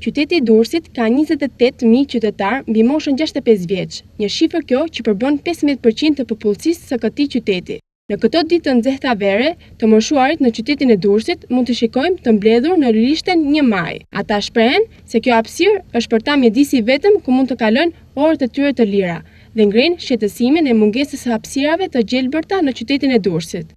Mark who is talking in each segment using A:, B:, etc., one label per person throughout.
A: Qyteti i Durrësit ka njëzet e tetë mijë qytetarë mbi moshën gjashtëdhjetë e pesë vjeç, një shifër kjo që përbën pesëmbëdhjetë për qind të popullsisë së këtij qyteti. Në këto ditë të nxehta vere, të moshuarit në qytetin e Durrësit mund t'i shikojmë të mbledhur në lulishten Një Maj. Ata shprehen se kjo hapësirë është për ta mjedisi i vetëm ku mund të kalojnë orët e tyre të lira dhe ngrenë shqetësimin e mungesës së hapësirave të gjelbërta në qytetin e Durrësit.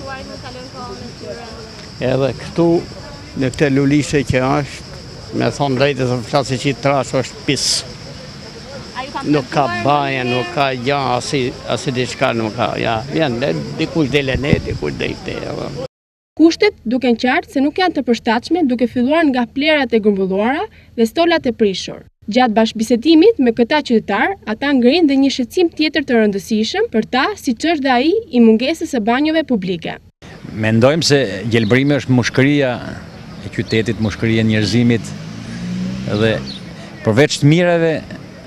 B: Moshuarit ku kalojnë kohën e tyre.
C: Edhe këtu në këtë lulishte që është, me thënë të drejtën siç i thashë është pis. Nuk ka banjë, nuk ka gja, asi diçka nuk ka. Ja, vjen, dhe dikush dhe lene, dikush dhe i te.
A: Kushtet duken qartë se nuk janë të përshtatshme duke filluar nga plehrat e grumbulluara dhe stolat e prishur. Gjatë bashkëbisedimit me këta qytetarë, ata ngrenë dhe një shqetësim tjetër të rëndësishëm për ta, siç është dhe ai i mungesës së banjove publike.
D: Mendojmë se gjelbërimi është mushkëria e qytetit, mushkëria e njerëzimit dhe përveç të mirave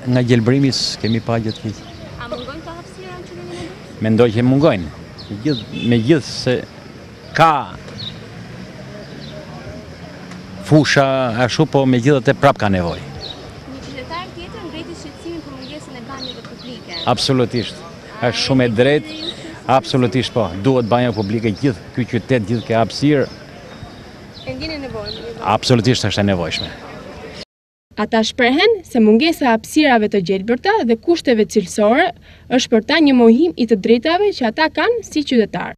D: nga gjelbërimi s'kemi pa gjë
B: të keqe. A mungojnë këto hapësira në qytetin e Durrësit?
D: Mendoj që mungojnë. Megjithëse Ka fusha ashtu, po megjithatë prap ka nevojë.
B: Një qytetar tjetër ngriti shqetësimin për mungesën e banjove publike.
D: Absolutisht, është shumë e drejtë, absolutisht po, duhet banjë publike gjithë ky qytet, gjithë kjo hapësirë.
B: E ndjeni nevojën?
D: Absolutisht është e nevojshme.
A: Ata shprehen se mungesa e hapësirave të gjelbërta dhe kushteve cilësore është për ta një mohim i të drejtave që ata kanë si qytetarë.